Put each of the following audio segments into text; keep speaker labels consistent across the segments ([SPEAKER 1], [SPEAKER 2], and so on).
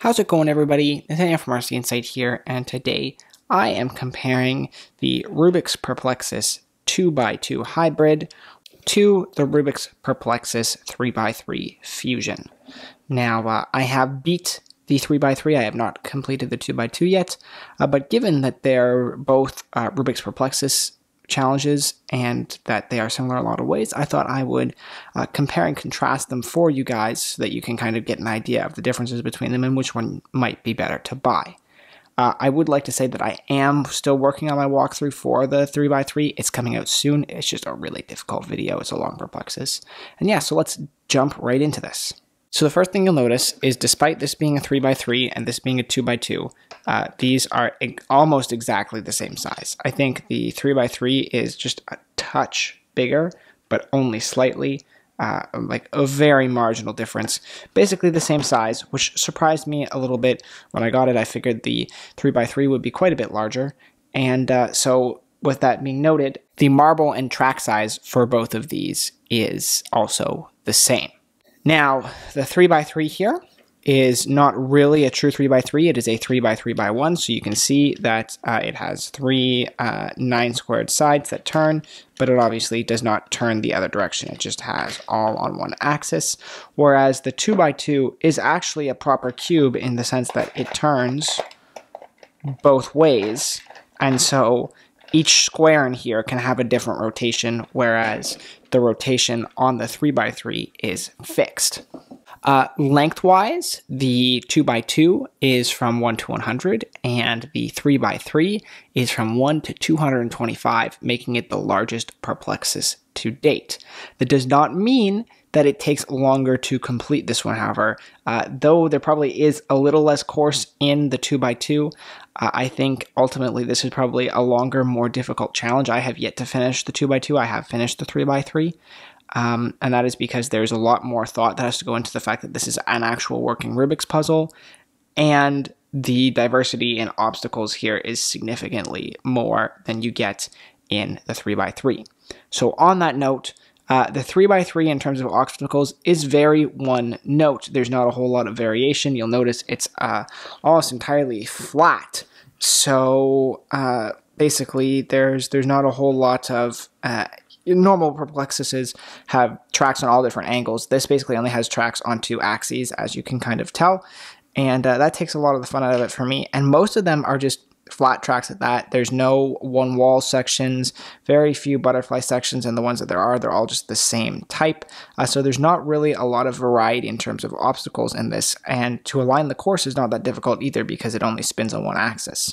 [SPEAKER 1] How's it going everybody? Nathaniel from RC Insight here, and today I am comparing the Rubik's Perplexus 2x2 Hybrid to the Rubik's Perplexus 3x3 Fusion. Now, uh, I have beat the 3x3, I have not completed the 2x2 yet, uh, but given that they're both uh, Rubik's Perplexus challenges and that they are similar in a lot of ways, I thought I would uh, compare and contrast them for you guys so that you can kind of get an idea of the differences between them and which one might be better to buy. Uh, I would like to say that I am still working on my walkthrough for the 3x3. It's coming out soon. It's just a really difficult video. It's a long perplexus. And yeah, so let's jump right into this. So the first thing you'll notice is despite this being a 3x3 and this being a 2x2, uh, these are almost exactly the same size. I think the 3x3 is just a touch bigger, but only slightly. Uh, like a very marginal difference. Basically the same size, which surprised me a little bit when I got it. I figured the 3x3 would be quite a bit larger. And uh, so with that being noted, the marble and track size for both of these is also the same. Now, the 3x3 here is not really a true 3x3. It is a 3x3x1, so you can see that uh, it has three uh, 9 squared sides that turn, but it obviously does not turn the other direction. It just has all on one axis, whereas the 2x2 is actually a proper cube in the sense that it turns both ways, and so each square in here can have a different rotation, whereas the rotation on the 3x3 is fixed. Uh, lengthwise, the 2x2 is from 1 to 100, and the 3x3 is from 1 to 225, making it the largest perplexus to date. That does not mean that it takes longer to complete this one, however. Uh, though there probably is a little less course in the 2x2, uh, I think ultimately this is probably a longer, more difficult challenge. I have yet to finish the 2x2, I have finished the 3x3. Um, and that is because there's a lot more thought that has to go into the fact that this is an actual working Rubik's puzzle, and the diversity in obstacles here is significantly more than you get in the 3x3. So on that note, uh, the 3x3 in terms of obstacles is very one note. There's not a whole lot of variation. You'll notice it's uh, almost entirely flat. So uh, basically, there's there's not a whole lot of uh, normal perplexuses have tracks on all different angles. This basically only has tracks on two axes, as you can kind of tell. And uh, that takes a lot of the fun out of it for me. And most of them are just flat tracks at that. There's no one wall sections, very few butterfly sections, and the ones that there are, they're all just the same type. Uh, so there's not really a lot of variety in terms of obstacles in this, and to align the course is not that difficult either because it only spins on one axis.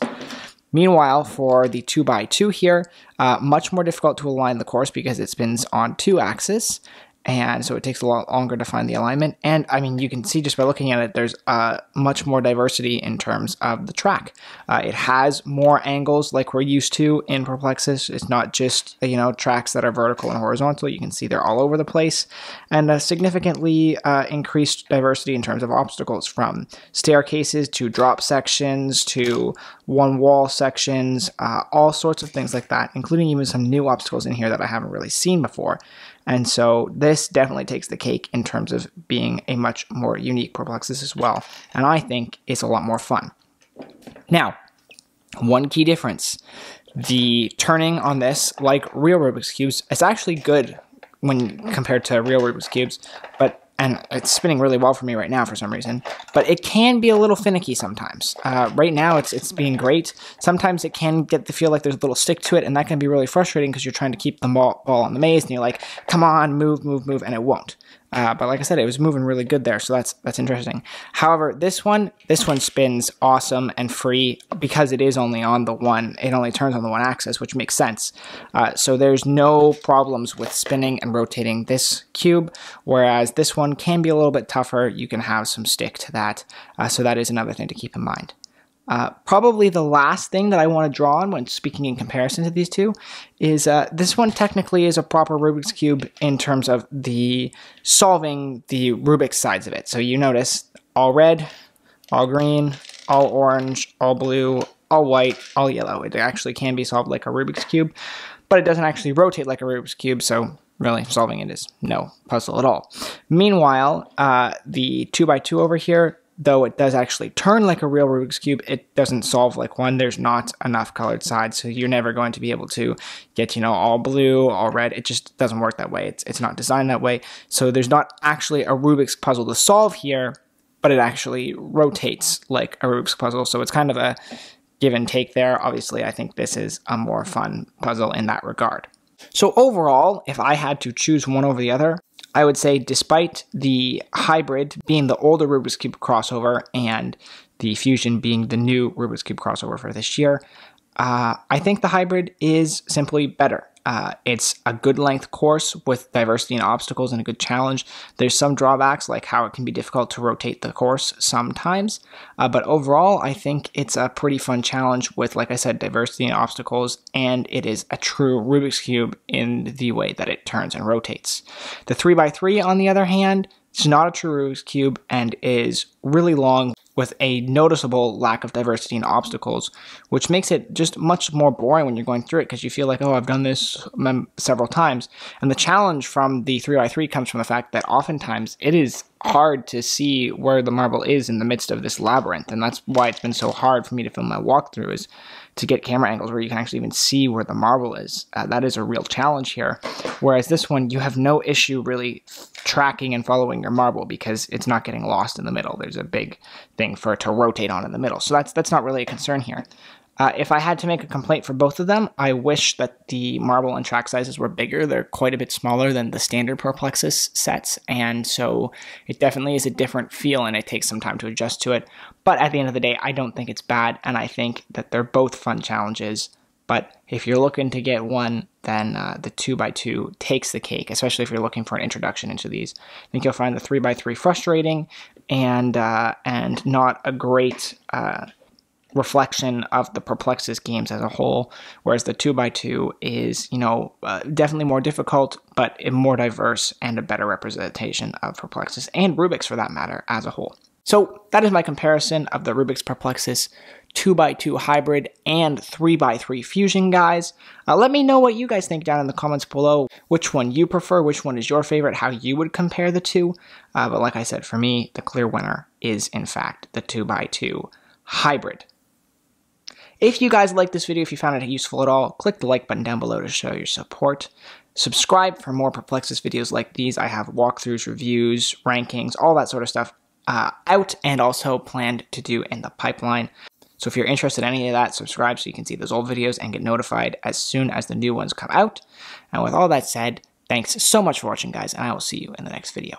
[SPEAKER 1] Meanwhile, for the 2x2 here, uh, much more difficult to align the course because it spins on two axes, and so it takes a lot longer to find the alignment. And I mean, you can see just by looking at it, there's uh, much more diversity in terms of the track. Uh, it has more angles like we're used to in Perplexus. It's not just you know tracks that are vertical and horizontal. You can see they're all over the place, and a significantly uh, increased diversity in terms of obstacles, from staircases to drop sections to one wall sections, uh, all sorts of things like that, including even some new obstacles in here that I haven't really seen before. And so this definitely takes the cake in terms of being a much more unique Perplexus as well. And I think it's a lot more fun. Now, one key difference. The turning on this, like real Rubik's Cubes, it's actually good when compared to real Rubik's Cubes, but and it's spinning really well for me right now for some reason, but it can be a little finicky sometimes. Uh, right now, it's it's being great. Sometimes it can get the feel like there's a little stick to it, and that can be really frustrating because you're trying to keep the ball, ball on the maze, and you're like, come on, move, move, move, and it won't. Uh, but like I said, it was moving really good there, so that's that's interesting. However, this one this one spins awesome and free because it is only on the one. It only turns on the one axis, which makes sense. Uh, so there's no problems with spinning and rotating this cube, whereas this one can be a little bit tougher. You can have some stick to that, uh, so that is another thing to keep in mind. Uh, probably the last thing that I want to draw on when speaking in comparison to these two is uh, this one technically is a proper Rubik's Cube in terms of the solving the Rubik's sides of it. So you notice all red, all green, all orange, all blue, all white, all yellow. It actually can be solved like a Rubik's Cube, but it doesn't actually rotate like a Rubik's Cube, so really solving it is no puzzle at all. Meanwhile, uh, the 2x2 over here though it does actually turn like a real Rubik's Cube, it doesn't solve like one. There's not enough colored sides, so you're never going to be able to get, you know, all blue, all red. It just doesn't work that way. It's, it's not designed that way. So there's not actually a Rubik's puzzle to solve here, but it actually rotates like a Rubik's puzzle. So it's kind of a give and take there. Obviously, I think this is a more fun puzzle in that regard. So overall, if I had to choose one over the other, I would say despite the hybrid being the older Rubik's Cube crossover and the Fusion being the new Rubik's Cube crossover for this year, uh, I think the hybrid is simply better. Uh, it's a good length course with diversity and obstacles and a good challenge. There's some drawbacks, like how it can be difficult to rotate the course sometimes. Uh, but overall, I think it's a pretty fun challenge with, like I said, diversity and obstacles, and it is a true Rubik's Cube in the way that it turns and rotates. The 3x3, on the other hand, it's not a true Rubik's Cube and is really long with a noticeable lack of diversity and obstacles, which makes it just much more boring when you're going through it because you feel like, oh, I've done this several times. And the challenge from the 3x3 comes from the fact that oftentimes it is hard to see where the marble is in the midst of this labyrinth. And that's why it's been so hard for me to film my walkthrough is to get camera angles where you can actually even see where the marble is. Uh, that is a real challenge here. Whereas this one, you have no issue really tracking and following your marble because it's not getting lost in the middle. There's a big thing for it to rotate on in the middle. So that's that's not really a concern here. Uh, if I had to make a complaint for both of them, I wish that the marble and track sizes were bigger. They're quite a bit smaller than the standard Perplexus sets, and so it definitely is a different feel and it takes some time to adjust to it. But at the end of the day, I don't think it's bad, and I think that they're both fun challenges. But if you're looking to get one, then uh, the 2x2 takes the cake, especially if you're looking for an introduction into these. I think you'll find the 3x3 frustrating and, uh, and not a great uh, reflection of the Perplexus games as a whole, whereas the 2x2 is, you know, uh, definitely more difficult, but more diverse and a better representation of Perplexus and Rubik's for that matter as a whole. So that is my comparison of the Rubik's Perplexus 2x2 hybrid and 3x3 fusion guys. Uh, let me know what you guys think down in the comments below, which one you prefer, which one is your favorite, how you would compare the two. Uh, but like I said, for me, the clear winner is in fact the 2x2 hybrid. If you guys liked this video, if you found it useful at all, click the like button down below to show your support. Subscribe for more Perplexus videos like these. I have walkthroughs, reviews, rankings, all that sort of stuff uh, out and also planned to do in the pipeline. So if you're interested in any of that, subscribe so you can see those old videos and get notified as soon as the new ones come out. And with all that said, thanks so much for watching, guys, and I will see you in the next video.